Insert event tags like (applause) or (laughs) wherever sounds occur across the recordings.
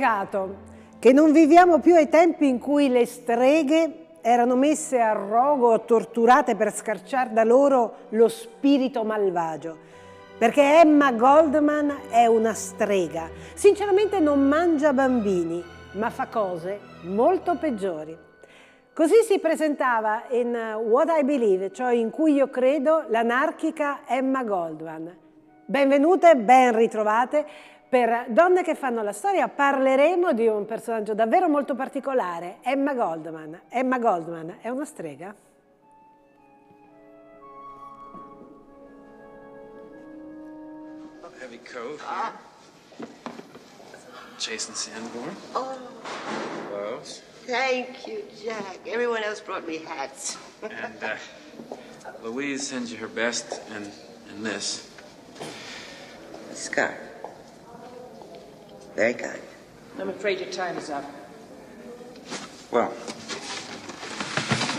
peccato che non viviamo più ai tempi in cui le streghe erano messe a rogo o torturate per scarciare da loro lo spirito malvagio. Perché Emma Goldman è una strega. Sinceramente non mangia bambini, ma fa cose molto peggiori. Così si presentava in What I Believe, cioè in cui io credo, l'anarchica Emma Goldman. Benvenute, ben ritrovate. Per Donne che fanno la storia parleremo di un personaggio davvero molto particolare, Emma Goldman. Emma Goldman è una strega? Heavy coat here. Jason Sanborn. Oh, Gloves. thank you, Jack. Everyone else brought me hats. And uh, (laughs) Louise sends you her best and, and this. Scarf. Very kind. I'm afraid your time is up. Well,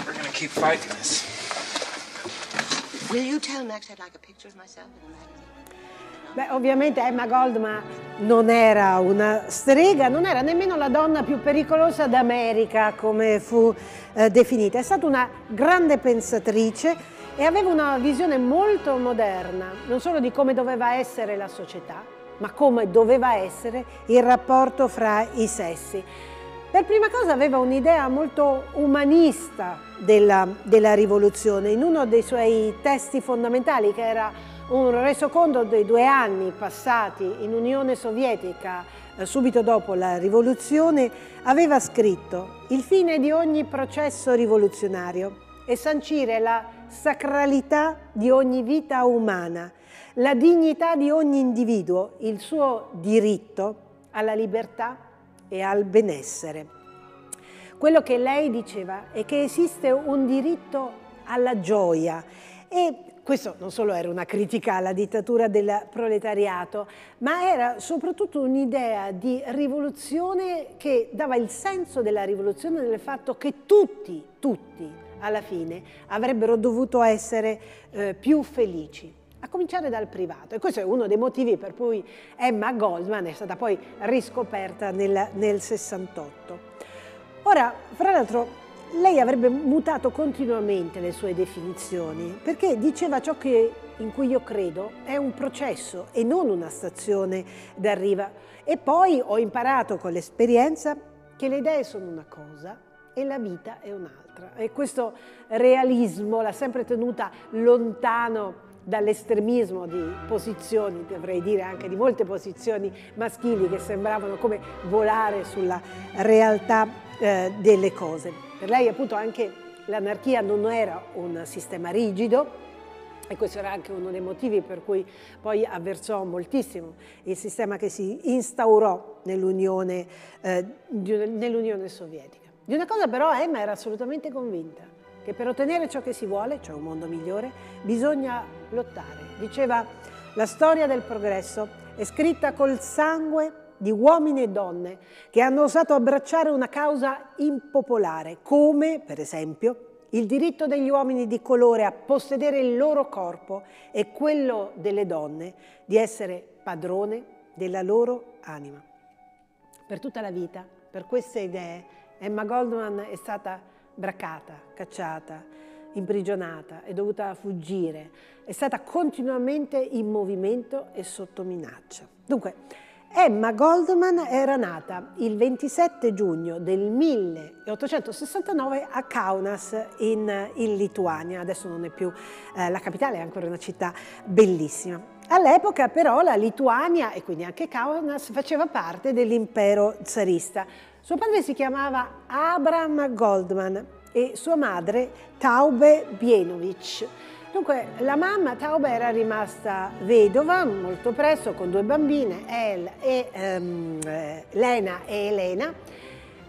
we're gonna keep fighting this. Will you tell Max I'd like a picture of myself in the magazine? Beh, ovviamente Emma Goldman non era una strega, non era nemmeno la donna più pericolosa d'America, come fu eh, definita. È stata una grande pensatrice e aveva una visione molto moderna, non solo di come doveva essere la società, ma come doveva essere il rapporto fra i sessi. Per prima cosa aveva un'idea molto umanista della, della rivoluzione. In uno dei suoi testi fondamentali, che era un resoconto dei due anni passati in Unione Sovietica eh, subito dopo la rivoluzione, aveva scritto il fine di ogni processo rivoluzionario è sancire la sacralità di ogni vita umana, la dignità di ogni individuo, il suo diritto alla libertà e al benessere. Quello che lei diceva è che esiste un diritto alla gioia e questo non solo era una critica alla dittatura del proletariato, ma era soprattutto un'idea di rivoluzione che dava il senso della rivoluzione nel fatto che tutti, tutti alla fine avrebbero dovuto essere eh, più felici cominciare dal privato. E questo è uno dei motivi per cui Emma Goldman è stata poi riscoperta nel, nel 68. Ora, fra l'altro, lei avrebbe mutato continuamente le sue definizioni, perché diceva ciò che, in cui io credo è un processo e non una stazione d'arriva. E poi ho imparato con l'esperienza che le idee sono una cosa e la vita è un'altra. E questo realismo l'ha sempre tenuta lontano dall'estremismo di posizioni, dovrei dire anche di molte posizioni maschili che sembravano come volare sulla realtà eh, delle cose. Per lei appunto anche l'anarchia non era un sistema rigido, e questo era anche uno dei motivi per cui poi avversò moltissimo il sistema che si instaurò nell'Unione, eh, nell Sovietica. Di una cosa però Emma era assolutamente convinta, che per ottenere ciò che si vuole, cioè un mondo migliore, bisogna lottare. Diceva, la storia del progresso è scritta col sangue di uomini e donne che hanno osato abbracciare una causa impopolare, come per esempio il diritto degli uomini di colore a possedere il loro corpo e quello delle donne di essere padrone della loro anima. Per tutta la vita, per queste idee, Emma Goldman è stata braccata, cacciata, imprigionata, è dovuta fuggire, è stata continuamente in movimento e sotto minaccia. Dunque, Emma Goldman era nata il 27 giugno del 1869 a Kaunas in, in Lituania, adesso non è più eh, la capitale, è ancora una città bellissima. All'epoca però la Lituania e quindi anche Kaunas faceva parte dell'impero zarista. Suo padre si chiamava Abram Goldman e sua madre Taube Bienovic. Dunque, la mamma Taube era rimasta vedova molto presto con due bambine, El e, um, Lena e Elena,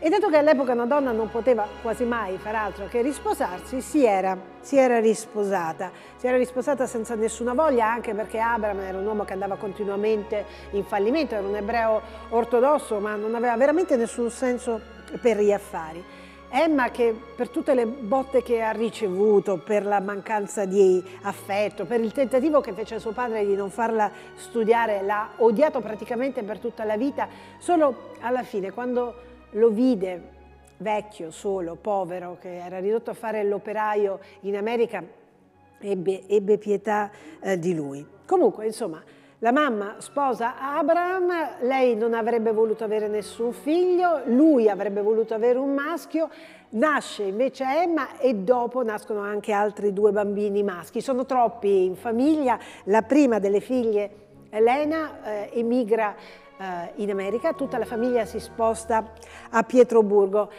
e dato che all'epoca una donna non poteva quasi mai far altro che risposarsi, si era, si era, risposata. Si era risposata senza nessuna voglia, anche perché Abram era un uomo che andava continuamente in fallimento, era un ebreo ortodosso, ma non aveva veramente nessun senso per gli affari. Emma che per tutte le botte che ha ricevuto, per la mancanza di affetto, per il tentativo che fece suo padre di non farla studiare, l'ha odiato praticamente per tutta la vita, solo alla fine quando lo vide vecchio, solo, povero, che era ridotto a fare l'operaio in America, ebbe, ebbe pietà eh, di lui. Comunque, insomma, la mamma sposa Abraham, lei non avrebbe voluto avere nessun figlio, lui avrebbe voluto avere un maschio, nasce invece Emma e dopo nascono anche altri due bambini maschi. Sono troppi in famiglia, la prima delle figlie, Elena, eh, emigra eh, in America, tutta la famiglia si sposta a Pietroburgo.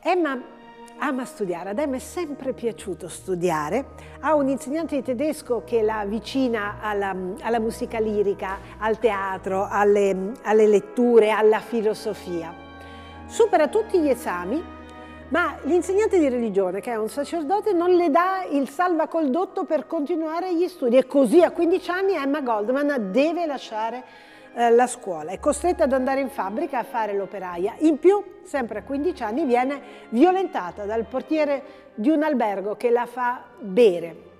Emma ama studiare, ad Emma è sempre piaciuto studiare, ha un insegnante di tedesco che la vicina alla, alla musica lirica, al teatro, alle, alle letture, alla filosofia. Supera tutti gli esami, ma l'insegnante di religione, che è un sacerdote, non le dà il salvacondotto per continuare gli studi e così a 15 anni Emma Goldman deve lasciare eh, la scuola, è costretta ad andare in fabbrica a fare l'operaia. In più, sempre a 15 anni, viene violentata dal portiere di un albergo che la fa bere.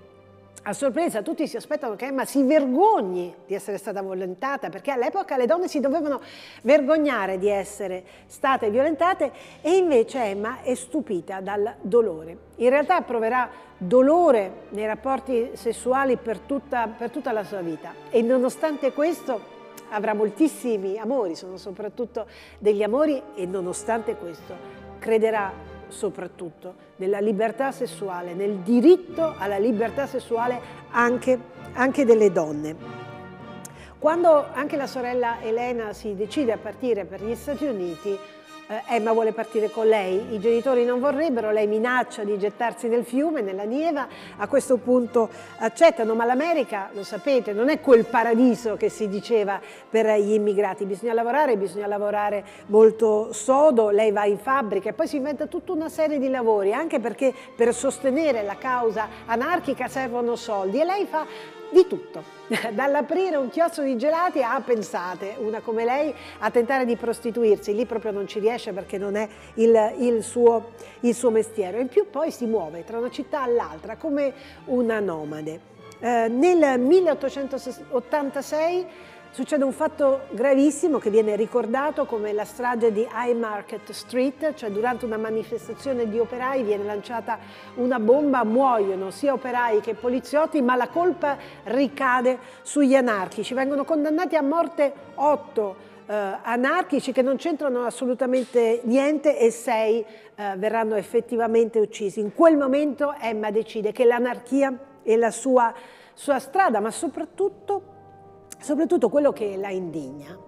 A sorpresa tutti si aspettano che Emma si vergogni di essere stata violentata perché all'epoca le donne si dovevano vergognare di essere state violentate e invece Emma è stupita dal dolore. In realtà proverà dolore nei rapporti sessuali per tutta, per tutta la sua vita e nonostante questo avrà moltissimi amori, sono soprattutto degli amori e nonostante questo crederà soprattutto nella libertà sessuale, nel diritto alla libertà sessuale anche, anche delle donne. Quando anche la sorella Elena si decide a partire per gli Stati Uniti, Emma vuole partire con lei, i genitori non vorrebbero, lei minaccia di gettarsi nel fiume, nella nieva, a questo punto accettano, ma l'America, lo sapete, non è quel paradiso che si diceva per gli immigrati, bisogna lavorare, bisogna lavorare molto sodo, lei va in fabbrica e poi si inventa tutta una serie di lavori, anche perché per sostenere la causa anarchica servono soldi. E lei fa di tutto, (laughs) dall'aprire un chiostro di gelati a, pensate, una come lei, a tentare di prostituirsi, lì proprio non ci riesce perché non è il, il, suo, il suo mestiere. In più poi si muove tra una città all'altra come una nomade. Eh, nel 1886 succede un fatto gravissimo che viene ricordato come la strage di High Market Street, cioè durante una manifestazione di operai viene lanciata una bomba, muoiono sia operai che poliziotti, ma la colpa ricade sugli anarchici. Vengono condannati a morte otto eh, anarchici che non c'entrano assolutamente niente e sei eh, verranno effettivamente uccisi. In quel momento Emma decide che l'anarchia è la sua, sua strada, ma soprattutto soprattutto quello che la indigna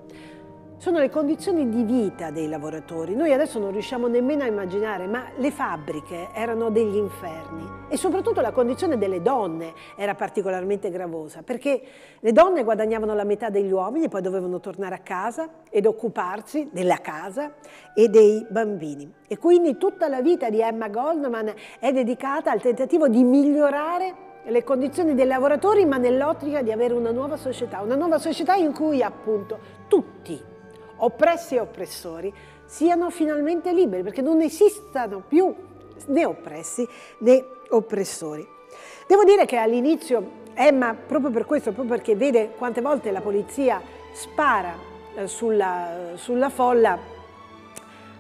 sono le condizioni di vita dei lavoratori. Noi adesso non riusciamo nemmeno a immaginare, ma le fabbriche erano degli inferni e soprattutto la condizione delle donne era particolarmente gravosa perché le donne guadagnavano la metà degli uomini, poi dovevano tornare a casa ed occuparsi della casa e dei bambini. E quindi tutta la vita di Emma Goldman è dedicata al tentativo di migliorare le condizioni dei lavoratori, ma nell'ottica di avere una nuova società, una nuova società in cui appunto tutti, oppressi e oppressori, siano finalmente liberi, perché non esistano più né oppressi né oppressori. Devo dire che all'inizio Emma, proprio per questo, proprio perché vede quante volte la polizia spara eh, sulla, sulla folla,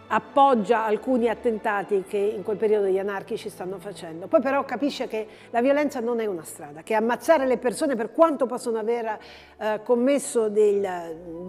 appoggia alcuni attentati che in quel periodo gli anarchici stanno facendo. Poi però capisce che la violenza non è una strada, che ammazzare le persone per quanto possono aver eh, commesso del,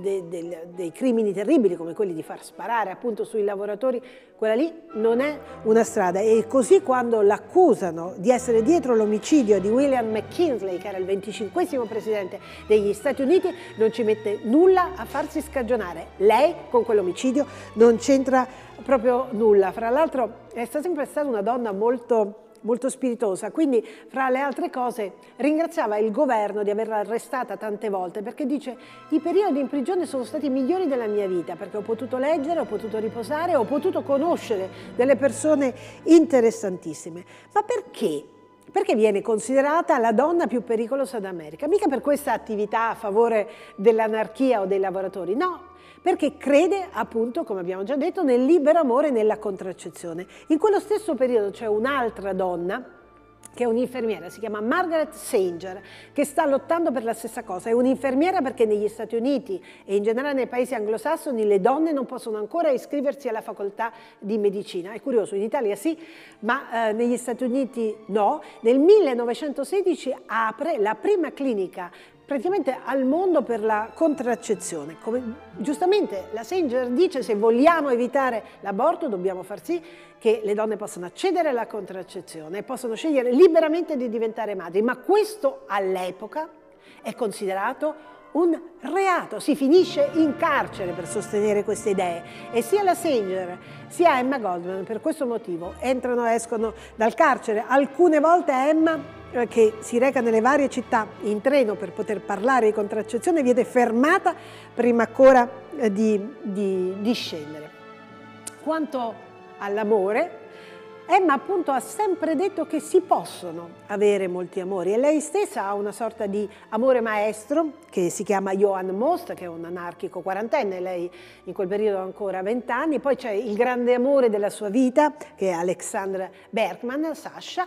de, de, dei crimini terribili come quelli di far sparare appunto sui lavoratori, quella lì non è una strada. E così quando l'accusano di essere dietro l'omicidio di William McKinley, che era il 25 presidente degli Stati Uniti, non ci mette nulla a farsi scagionare. Lei con quell'omicidio non c'entra proprio nulla. Fra l'altro è sempre stata una donna molto molto spiritosa, quindi fra le altre cose ringraziava il governo di averla arrestata tante volte perché dice i periodi in prigione sono stati i migliori della mia vita perché ho potuto leggere, ho potuto riposare, ho potuto conoscere delle persone interessantissime. Ma perché? Perché viene considerata la donna più pericolosa d'America? Mica per questa attività a favore dell'anarchia o dei lavoratori, no, perché crede appunto, come abbiamo già detto, nel libero amore e nella contraccezione. In quello stesso periodo c'è un'altra donna che è un'infermiera, si chiama Margaret Sanger, che sta lottando per la stessa cosa. È un'infermiera perché negli Stati Uniti e in generale nei paesi anglosassoni le donne non possono ancora iscriversi alla facoltà di medicina. È curioso, in Italia sì, ma eh, negli Stati Uniti no. Nel 1916 apre la prima clinica praticamente al mondo per la contraccezione. Come giustamente la Sanger dice se vogliamo evitare l'aborto dobbiamo far sì che le donne possano accedere alla contraccezione e possano scegliere liberamente di diventare madri, ma questo all'epoca è considerato un reato, si finisce in carcere per sostenere queste idee e sia la Sanger sia Emma Goldman per questo motivo entrano e escono dal carcere. Alcune volte Emma eh, che si reca nelle varie città in treno per poter parlare di contraccezione viene fermata prima ancora eh, di, di, di scendere. Quanto all'amore, Emma appunto ha sempre detto che si possono avere molti amori. E lei stessa ha una sorta di amore maestro che si chiama Johann Most, che è un anarchico quarantenne, lei in quel periodo ha ancora vent'anni, poi c'è il grande amore della sua vita che è Alexandra Bergman, Sasha,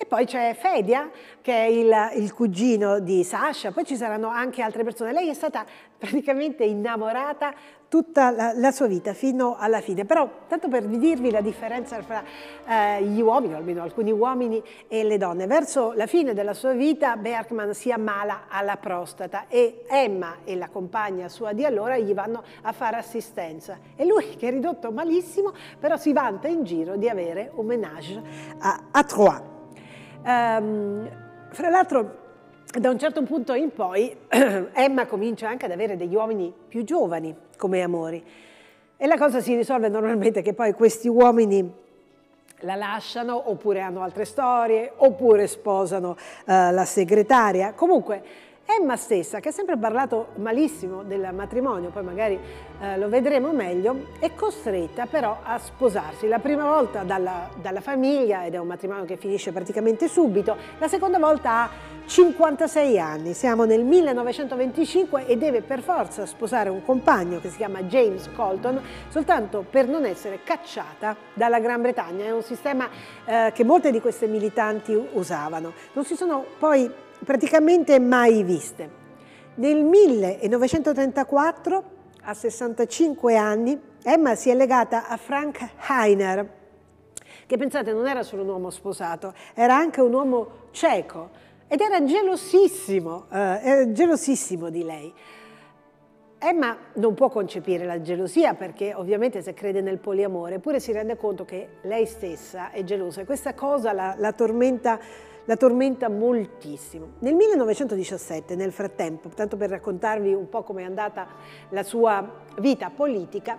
e poi c'è Fedia, che è il, il, cugino di Sasha, poi ci saranno anche altre persone. Lei è stata praticamente innamorata tutta la, la sua vita, fino alla fine. Però, tanto per dirvi la differenza fra eh, gli uomini, o almeno alcuni uomini, e le donne, verso la fine della sua vita Bergman si ammala alla prostata e Emma e la compagna sua di allora gli vanno a fare assistenza. E lui, che è ridotto malissimo, però si vanta in giro di avere un menage a, a Troyes. Um, fra l'altro, da un certo punto in poi, (clears throat) Emma comincia anche ad avere degli uomini più giovani come amori. E la cosa si risolve normalmente che poi questi uomini la lasciano oppure hanno altre storie oppure sposano uh, la segretaria. Comunque Emma stessa, che ha sempre parlato malissimo del matrimonio, poi magari eh, lo vedremo meglio, è costretta però a sposarsi. La prima volta dalla, dalla, famiglia, ed è un matrimonio che finisce praticamente subito, la seconda volta ha 56 anni, siamo nel 1925 e deve per forza sposare un compagno che si chiama James Colton, soltanto per non essere cacciata dalla Gran Bretagna. È un sistema eh, che molte di queste militanti usavano. Non si sono poi praticamente mai viste. Nel 1934, a 65 anni, Emma si è legata a Frank Heiner, che pensate non era solo un uomo sposato, era anche un uomo cieco ed era gelosissimo, eh, gelosissimo di lei. Emma non può concepire la gelosia perché ovviamente se crede nel poliamore, eppure si rende conto che lei stessa è gelosa e questa cosa la, la tormenta la tormenta moltissimo. Nel 1917, nel frattempo, tanto per raccontarvi un po' come è andata la sua vita politica,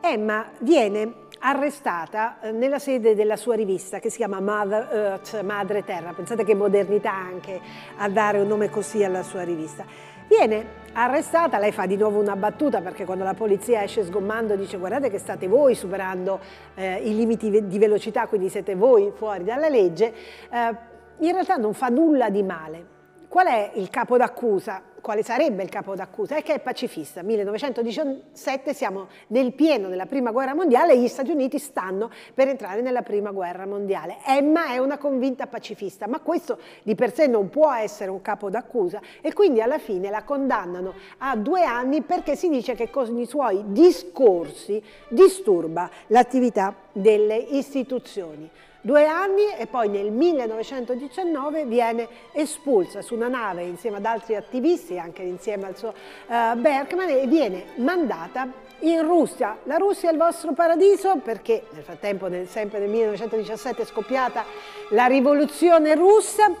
Emma viene arrestata eh, nella sede della sua rivista che si chiama Mother Earth, Madre Terra. Pensate che modernità anche a dare un nome così alla sua rivista. Viene arrestata, lei fa di nuovo una battuta perché quando la polizia esce sgommando dice guardate che state voi superando eh, i limiti di velocità, quindi siete voi fuori dalla legge. Eh, in realtà non fa nulla di male. Qual è il capo d'accusa? Quale sarebbe il capo d'accusa? È che è pacifista. 1917 siamo nel pieno della prima guerra mondiale e gli Stati Uniti stanno per entrare nella prima guerra mondiale. Emma è una convinta pacifista, ma questo di per sé non può essere un capo d'accusa e quindi alla fine la condannano a due anni perché si dice che con i suoi discorsi disturba l'attività delle istituzioni due anni e poi nel 1919 viene espulsa su una nave insieme ad altri attivisti, anche insieme al suo uh, Bergman, e viene mandata in Russia. La Russia è il vostro paradiso perché nel frattempo, nel, sempre nel 1917, è scoppiata la rivoluzione russa.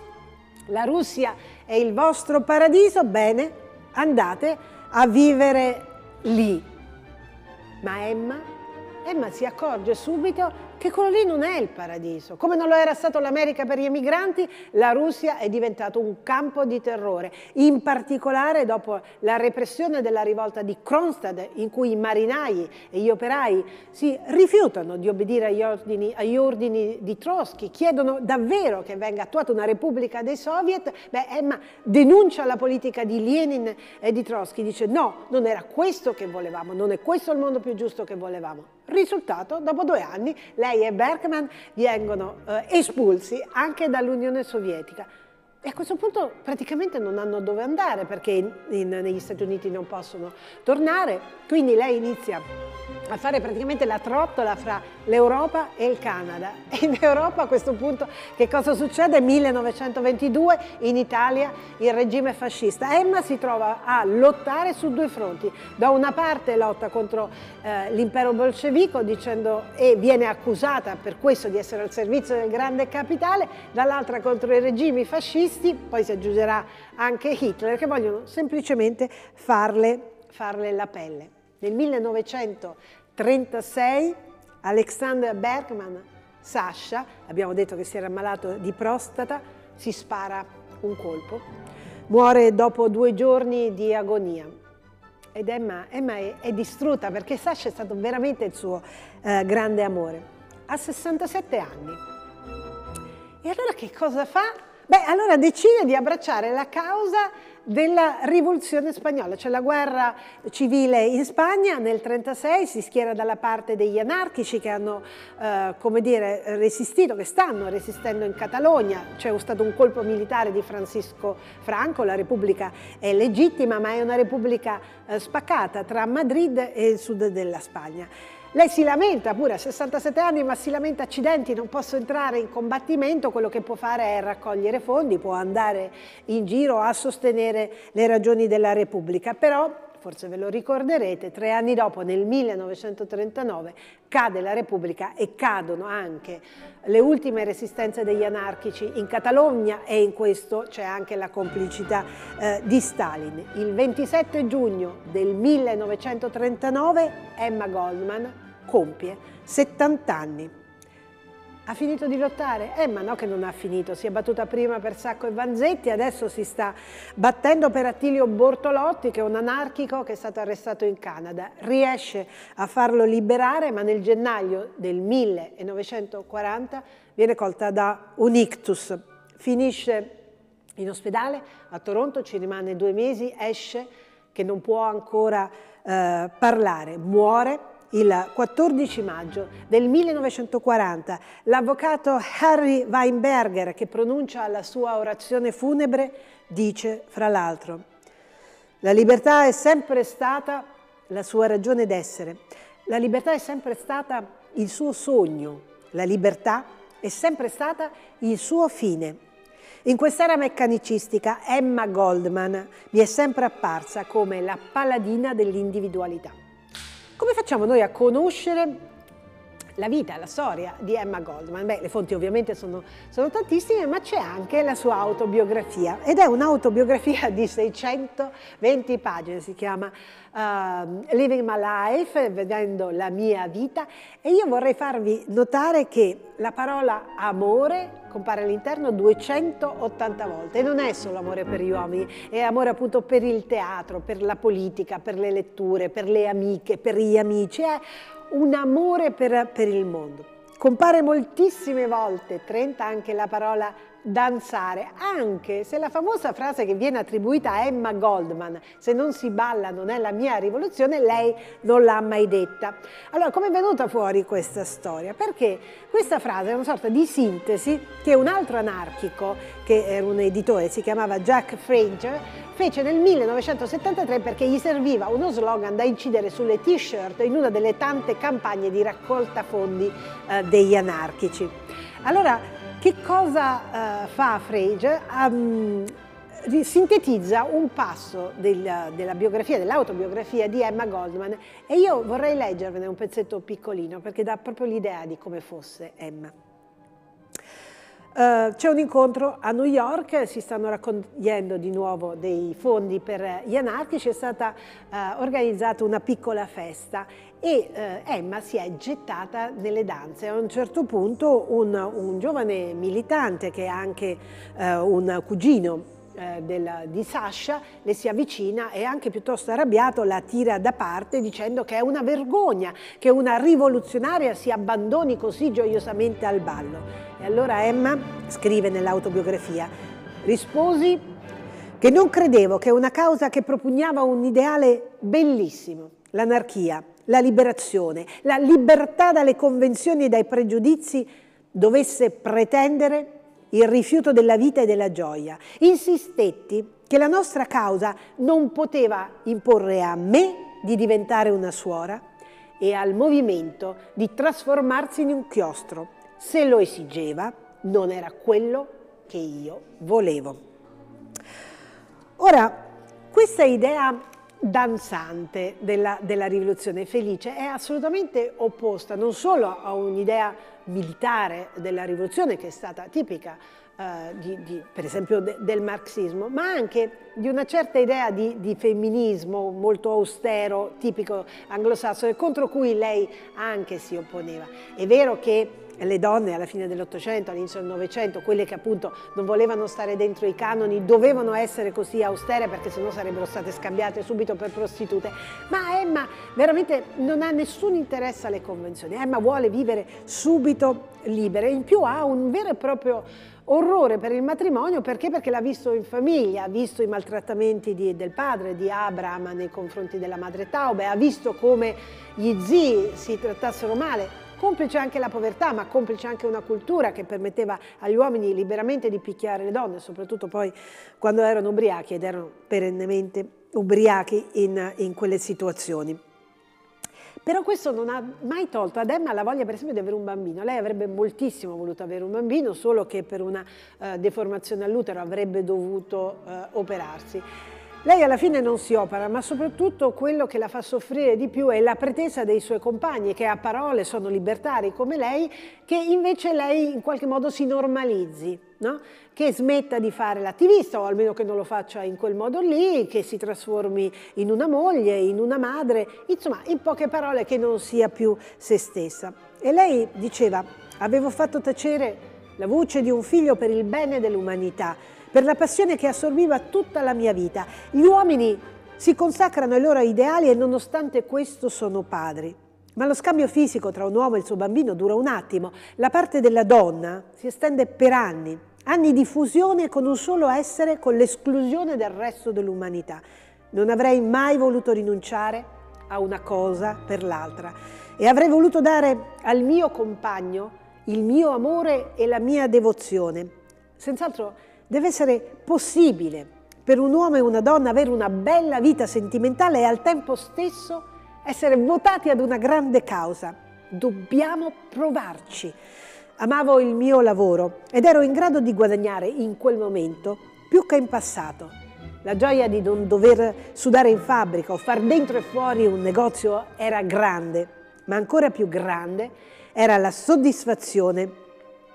La Russia è il vostro paradiso, bene, andate a vivere lì. Ma Emma, Emma si accorge subito che quello lì non è il paradiso. Come non lo era stato l'America per gli emigranti, la Russia è diventato un campo di terrore, in particolare dopo la repressione della rivolta di Kronstadt, in cui i marinai e gli operai si rifiutano di obbedire agli ordini, agli ordini di Trotsky, chiedono davvero che venga attuata una repubblica dei soviet, beh, Emma denuncia la politica di Lenin e di Trotsky, dice no, non era questo che volevamo, non è questo il mondo più giusto che volevamo. Risultato, dopo due anni lei e Bergman vengono eh, espulsi anche dall'Unione Sovietica. E a questo punto praticamente non hanno dove andare perché in, in, negli Stati Uniti non possono tornare, quindi lei inizia a fare praticamente la trottola fra l'Europa e il Canada. (laughs) In Europa a questo punto che cosa succede? 1922 in Italia il regime fascista. Emma si trova a lottare su due fronti. Da una parte lotta contro eh, l'impero bolscevico dicendo, e viene accusata per questo di essere al servizio del grande capitale, dall'altra contro i regimi fascisti, poi si aggiungerà anche Hitler, che vogliono semplicemente farle, farle la pelle. Nel 1936 Alexander Bergman, Sasha, abbiamo detto che si era ammalato di prostata, si spara un colpo, muore dopo due giorni di agonia. Ed Emma, Emma è, è, distrutta perché Sasha è stato veramente il suo eh, grande amore. Ha 67 anni. E allora che cosa fa? Beh, allora decide di abbracciare la causa della rivoluzione spagnola, cioè la guerra civile in Spagna nel 1936 si schiera dalla parte degli anarchici che hanno, eh, come dire, resistito, che stanno resistendo in Catalogna, c'è stato un colpo militare di Francisco Franco, la Repubblica è legittima ma è una Repubblica eh, spaccata tra Madrid e il sud della Spagna. Lei si lamenta pure a 67 anni, ma si lamenta accidenti, non posso entrare in combattimento, quello che può fare è raccogliere fondi, può andare in giro a sostenere le ragioni della Repubblica. Però, forse ve lo ricorderete, tre anni dopo, nel 1939, cade la Repubblica e cadono anche le ultime resistenze degli anarchici in Catalogna e in questo c'è anche la complicità eh, di Stalin. Il 27 giugno del 1939 Emma Goldman compie 70 anni. Ha finito di lottare? Eh, ma no che non ha finito, si è battuta prima per Sacco e Vanzetti, adesso si sta battendo per Attilio Bortolotti, che è un anarchico che è stato arrestato in Canada. Riesce a farlo liberare, ma nel gennaio del 1940 viene colta da un ictus. Finisce in ospedale a Toronto, ci rimane due mesi, esce che non può ancora eh, parlare, muore il 14 maggio del 1940 l'avvocato Harry Weinberger, che pronuncia la sua orazione funebre, dice fra l'altro la libertà è sempre stata la sua ragione d'essere, la libertà è sempre stata il suo sogno, la libertà è sempre stata il suo fine. In quest'era meccanicistica Emma Goldman mi è sempre apparsa come la paladina dell'individualità. Come facciamo noi a conoscere la vita, la storia di Emma Goldman. Beh, le fonti ovviamente sono, sono tantissime, ma c'è anche la sua autobiografia ed è un'autobiografia (laughs) di 620 pagine, si chiama uh, Living My Life, vedendo la mia vita. E io vorrei farvi notare che la parola amore compare all'interno 280 volte. E non è solo amore per gli uomini, è amore appunto per il teatro, per la politica, per le letture, per le amiche, per gli amici, è un amore per, per il mondo. Compare moltissime volte, 30 anche la parola danzare, anche se la famosa frase che viene attribuita a Emma Goldman, se non si balla non è la mia rivoluzione, lei non l'ha mai detta. Allora, come è venuta fuori questa storia? Perché questa frase è una sorta di sintesi che un altro anarchico, che era un editore, si chiamava Jack Frager, fece nel 1973 perché gli serviva uno slogan da incidere sulle t-shirt in una delle tante campagne di raccolta fondi eh, degli anarchici. Allora, che cosa uh, fa Frege? Um, sintetizza un passo del, della biografia, dell'autobiografia di Emma Goldman e io vorrei leggervene un pezzetto piccolino perché dà proprio l'idea di come fosse Emma. Uh, c'è un incontro a New York, si stanno raccogliendo di nuovo dei fondi per gli anarchici, è stata uh, organizzata una piccola festa e uh, Emma si è gettata nelle danze. A un certo punto un, un giovane militante che è anche un cugino eh, del, di Sasha le si avvicina e anche piuttosto arrabbiato la tira da parte dicendo che è una vergogna che una rivoluzionaria si abbandoni così gioiosamente al ballo. E allora Emma scrive nell'autobiografia, risposi che non credevo che una causa che propugnava un ideale bellissimo, l'anarchia, la liberazione, la libertà dalle convenzioni e dai pregiudizi, dovesse pretendere il rifiuto della vita e della gioia. Insistetti che la nostra causa non poteva imporre a me di diventare una suora e al movimento di trasformarsi in un chiostro. Se lo esigeva, non era quello che io volevo. Ora, questa idea danzante della, della, rivoluzione felice è assolutamente opposta non solo a un'idea militare della rivoluzione che è stata tipica eh, di, di, per esempio de, del marxismo, ma anche di una certa idea di, di femminismo molto austero, tipico anglosassone, contro cui lei anche si opponeva. È vero che le donne alla fine dell'Ottocento, all'inizio del Novecento, quelle che appunto non volevano stare dentro i canoni, dovevano essere così austere perché sennò sarebbero state scambiate subito per prostitute. Ma Emma veramente non ha nessun interesse alle convenzioni. Emma vuole vivere subito libera, in più ha un vero e proprio orrore per il matrimonio perché? Perché l'ha visto in famiglia, ha visto i maltrattamenti di, del padre, di Abraham nei confronti della madre Taube, ha visto come gli zii si trattassero male, complice anche la povertà, ma complice anche una cultura che permetteva agli uomini liberamente di picchiare le donne, soprattutto poi quando erano ubriachi ed erano perennemente ubriachi in, in quelle situazioni. Però questo non ha mai tolto ad Emma la voglia per esempio di avere un bambino. Lei avrebbe moltissimo voluto avere un bambino, solo che per una uh, deformazione all'utero avrebbe dovuto uh, operarsi. Lei alla fine non si opera, ma soprattutto quello che la fa soffrire di più è la pretesa dei suoi compagni, che a parole sono libertari come lei, che invece lei in qualche modo si normalizzi, no? che smetta di fare l'attivista, o almeno che non lo faccia in quel modo lì, che si trasformi in una moglie, in una madre, insomma, in poche parole che non sia più se stessa. E lei diceva, avevo fatto tacere la voce di un figlio per il bene dell'umanità, per la passione che assorbiva tutta la mia vita. Gli uomini si consacrano ai loro ideali e nonostante questo sono padri. Ma lo scambio fisico tra un uomo e il suo bambino dura un attimo. La parte della donna si estende per anni, anni di fusione con un solo essere, con l'esclusione del resto dell'umanità. Non avrei mai voluto rinunciare a una cosa per l'altra e avrei voluto dare al mio compagno il mio amore e la mia devozione. Senz'altro Deve essere possibile per un uomo e una donna avere una bella vita sentimentale e al tempo stesso essere votati ad una grande causa. Dobbiamo provarci. Amavo il mio lavoro ed ero in grado di guadagnare in quel momento più che in passato. La gioia di non dover sudare in fabbrica o far dentro e fuori un negozio era grande, ma ancora più grande era la soddisfazione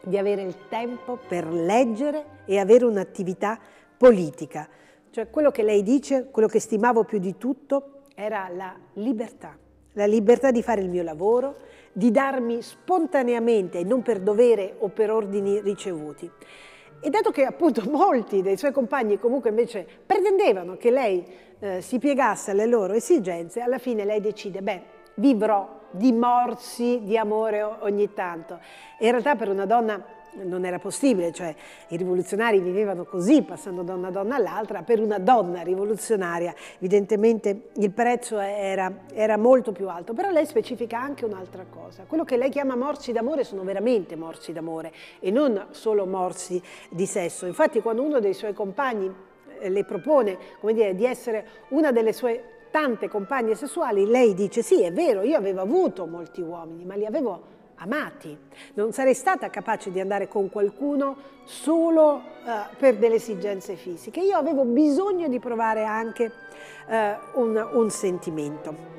di avere il tempo per leggere e avere un'attività politica. Cioè quello che lei dice, quello che stimavo più di tutto, era la libertà. La libertà di fare il mio lavoro, di darmi spontaneamente e non per dovere o per ordini ricevuti. E dato che appunto (laughs) molti dei suoi compagni comunque invece pretendevano che lei eh, si piegasse alle loro esigenze, alla fine lei decide, beh, vivrò di morsi di amore ogni tanto. In realtà per una donna non era possibile, cioè i rivoluzionari vivevano così, passando da una donna all'altra, per una donna rivoluzionaria evidentemente il prezzo era, era, molto più alto, però lei specifica anche un'altra cosa, quello che lei chiama morsi d'amore sono veramente morsi d'amore e non solo morsi di sesso, infatti quando uno dei suoi compagni eh, le propone dire, di essere una delle sue tante compagne sessuali, lei dice sì è vero, io avevo avuto molti uomini, ma li avevo amati. Non sarei stata capace di andare con qualcuno solo uh, per delle esigenze fisiche. Io avevo bisogno di provare anche uh, un, un, sentimento.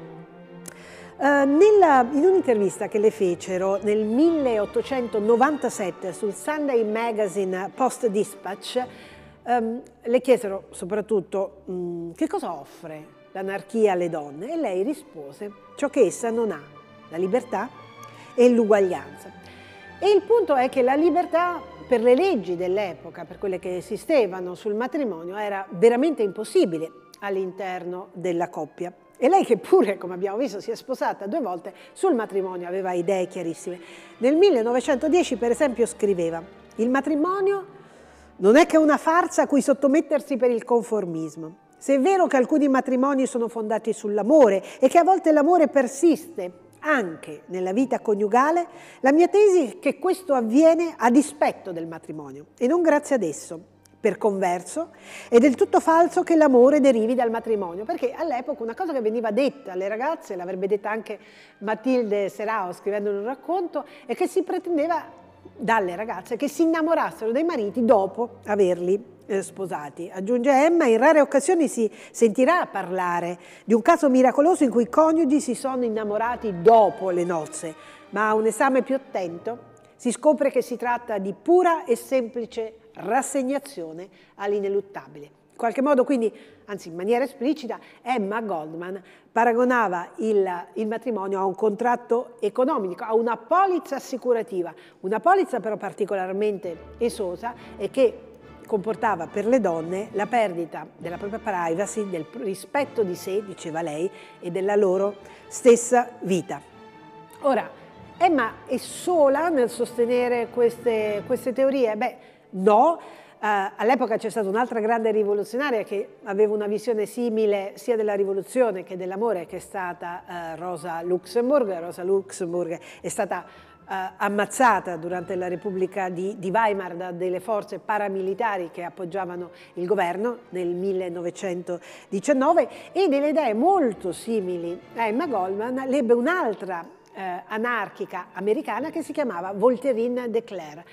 Uh, nella, in un'intervista che le fecero nel 1897 sul Sunday Magazine Post Dispatch, um, le chiesero soprattutto um, che cosa offre l'anarchia alle donne e lei rispose ciò che essa non ha, la libertà e l'uguaglianza. E il punto è che la libertà per le leggi dell'epoca, per quelle che esistevano sul matrimonio, era veramente impossibile all'interno della coppia. E lei che pure, come abbiamo visto, si è sposata due volte, sul matrimonio aveva idee chiarissime. Nel 1910, per esempio, scriveva «Il matrimonio non è che una farsa a cui sottomettersi per il conformismo. Se è vero che alcuni matrimoni sono fondati sull'amore e che a volte l'amore persiste anche nella vita coniugale, la mia tesi è che questo avviene a dispetto del matrimonio e non grazie ad esso. Per converso, è del tutto falso che l'amore derivi dal matrimonio, perché all'epoca una cosa che veniva detta alle ragazze, l'avrebbe detta anche Matilde Serao scrivendo un racconto, è che si pretendeva dalle ragazze che si innamorassero dei mariti dopo averli eh, sposati. Aggiunge Emma, in rare occasioni si sentirà parlare di un caso miracoloso in cui i coniugi si sono innamorati dopo le nozze, ma a un esame più attento si scopre che si tratta di pura e semplice rassegnazione all'ineluttabile. In qualche modo quindi, anzi in maniera esplicita, Emma Goldman paragonava il, il, matrimonio a un contratto economico, a una polizza assicurativa, una polizza però particolarmente esosa e che comportava per le donne la perdita della propria privacy, del rispetto di sé, diceva lei, e della loro stessa vita. Ora, Emma è sola nel sostenere queste, queste teorie? Beh, No, Uh, all'epoca c'è stata un'altra grande rivoluzionaria che aveva una visione simile sia della rivoluzione che dell'amore, che è stata uh, Rosa Luxemburg. Rosa Luxemburg è stata ammazzata durante la Repubblica di, di, Weimar da delle forze paramilitari che appoggiavano il governo nel 1919 e delle idee molto simili a Emma Goldman l'ebbe un'altra anarchica americana che si chiamava Voltairine de Clerc.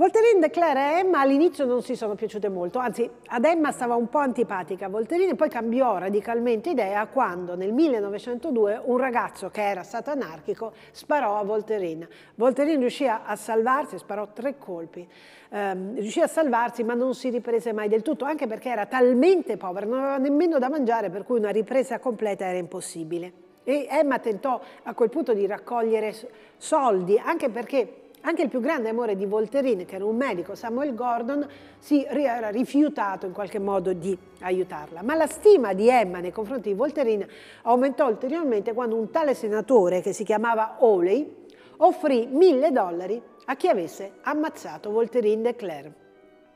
Volterine, Claire e Emma all'inizio non si sono piaciute molto, anzi ad Emma stava un po' antipatica Volterine, poi cambiò radicalmente idea quando nel 1902 un ragazzo che era stato anarchico sparò a Volterine. Volterine riuscì a salvarsi, sparò tre colpi, ehm, riuscì a salvarsi ma non si riprese mai del tutto, anche perché era talmente povera, non aveva nemmeno da mangiare, per cui una ripresa completa era impossibile. E Emma tentò a quel punto di raccogliere soldi, anche perché anche il più grande amore di Voltaire, che era un medico, Samuel Gordon, si era rifiutato in qualche modo di aiutarla. Ma la stima di Emma nei confronti di Voltaire aumentò ulteriormente quando un tale senatore, che si chiamava Oley, offrì mille dollari a chi avesse ammazzato Voltairine de Clerc.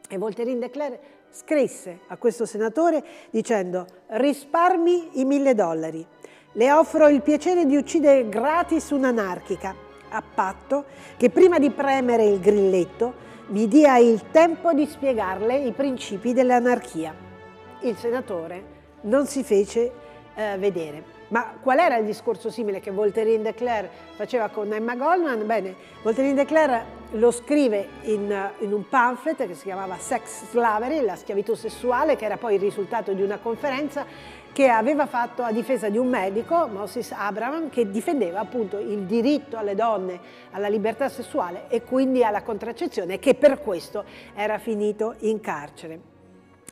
E Voltairine de Clerc scrisse a questo senatore dicendo risparmi i mille dollari, le offro il piacere di uccidere gratis un'anarchica a patto che prima di premere il grilletto mi dia il tempo di spiegarle i principi dell'anarchia. Il senatore non si fece eh, vedere. Ma qual era il discorso simile che Voltairine de Clerc faceva con Emma Goldman? Bene, Voltairine de Clerc lo scrive in, in, un pamphlet che si chiamava Sex Slavery, la schiavitù sessuale, che era poi il risultato di una conferenza che aveva fatto a difesa di un medico, Moses Abraham, che difendeva appunto il diritto alle donne alla libertà sessuale e quindi alla contraccezione, che per questo era finito in carcere.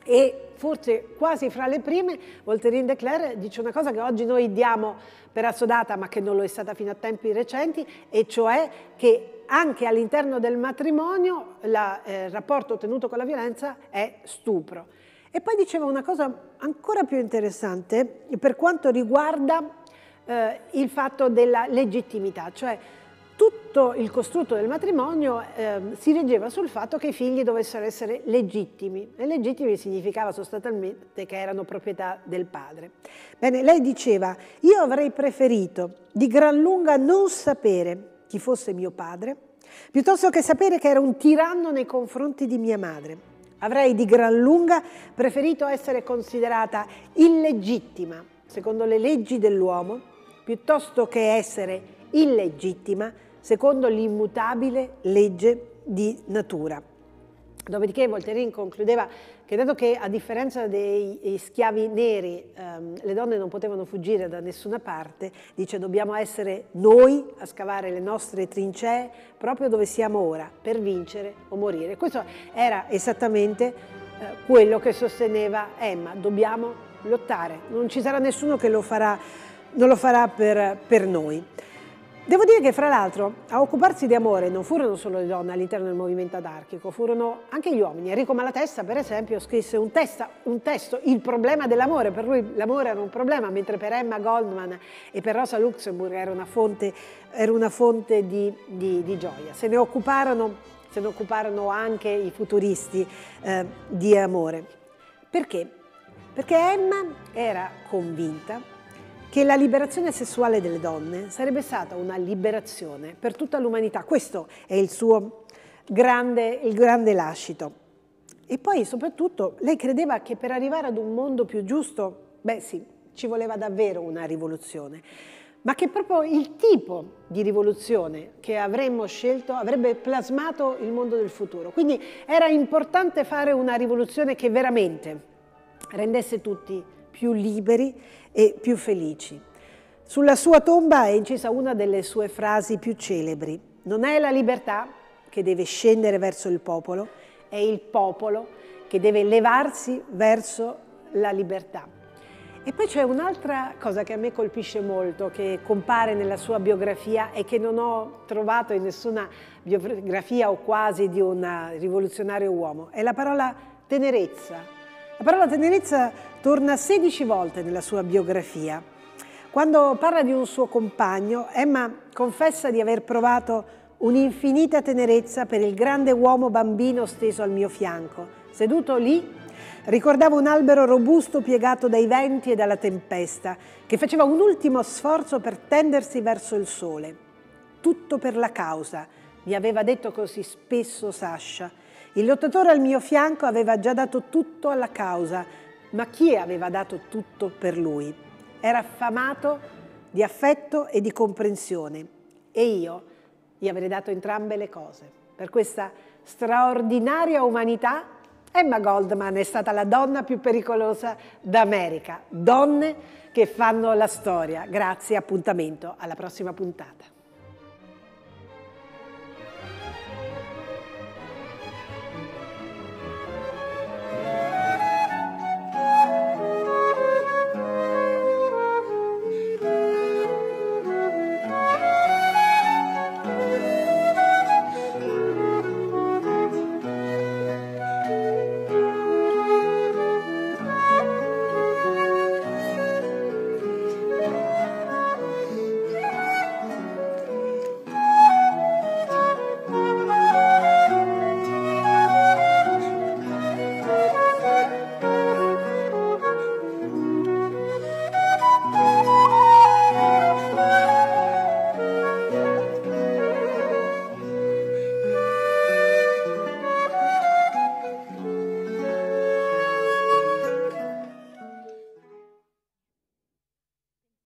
E forse quasi fra le prime, Voltairine de Clerc dice una cosa che oggi noi diamo per assodata, ma che non lo è stata fino a tempi recenti, e cioè che anche all'interno del matrimonio il eh, rapporto ottenuto con la violenza è stupro. E poi diceva una cosa ancora più interessante per quanto riguarda eh, il fatto della legittimità, cioè tutto il costrutto del matrimonio eh, si reggeva sul fatto che i figli dovessero essere legittimi e legittimi significava sostanzialmente che erano proprietà del padre. Bene, lei diceva, io avrei preferito di gran lunga non sapere chi fosse mio padre, piuttosto che sapere che era un tiranno nei confronti di mia madre. Avrei di gran lunga preferito essere considerata illegittima, secondo le leggi dell'uomo, piuttosto che essere illegittima, secondo l'immutabile legge di natura. Dopodiché Voltaire concludeva che dato che a differenza dei schiavi neri ehm, le donne non potevano fuggire da nessuna parte, dice dobbiamo essere noi a scavare le nostre trincee proprio dove siamo ora, per vincere o morire. Questo era esattamente eh, quello che sosteneva Emma, dobbiamo lottare, non ci sarà nessuno che lo farà, non lo farà per, per noi. Devo dire che fra l'altro a occuparsi di amore non furono solo le donne all'interno del movimento adarchico, furono anche gli uomini. Enrico Malatesta per esempio scrisse un, testa, un testo, Il problema dell'amore, per lui l'amore era un problema, mentre per Emma Goldman e per Rosa Luxemburg era una fonte, era una fonte di, di, di, gioia. Se ne, occuparono, se ne occuparono anche i futuristi eh, di amore. Perché? Perché Emma era convinta che la liberazione sessuale delle donne sarebbe stata una liberazione per tutta l'umanità. Questo è il suo grande, il grande lascito. E poi soprattutto lei credeva che per arrivare ad un mondo più giusto, beh sì, ci voleva davvero una rivoluzione, ma che proprio il tipo di rivoluzione che avremmo scelto avrebbe plasmato il mondo del futuro. Quindi era importante fare una rivoluzione che veramente rendesse tutti più liberi e più felici. Sulla sua tomba è incisa una delle sue frasi più celebri. Non è la libertà che deve scendere verso il popolo, è il popolo che deve levarsi verso la libertà. E poi c'è un'altra cosa che a me colpisce molto, che compare nella sua biografia e che non ho trovato in nessuna biografia o quasi di un rivoluzionario uomo, è la parola tenerezza. La parola tenerezza torna 16 volte nella sua biografia. Quando parla di un suo compagno, Emma confessa di aver provato un'infinita tenerezza per il grande uomo bambino steso al mio fianco. Seduto lì, ricordavo un albero robusto piegato dai venti e dalla tempesta, che faceva un ultimo sforzo per tendersi verso il sole. Tutto per la causa, mi aveva detto così spesso Sasha. Il lottatore al mio fianco aveva già dato tutto alla causa, ma chi aveva dato tutto per lui? Era affamato di affetto e di comprensione e io gli avrei dato entrambe le cose. Per questa straordinaria umanità Emma Goldman è stata la donna più pericolosa d'America. Donne che fanno la storia. Grazie, appuntamento alla prossima puntata.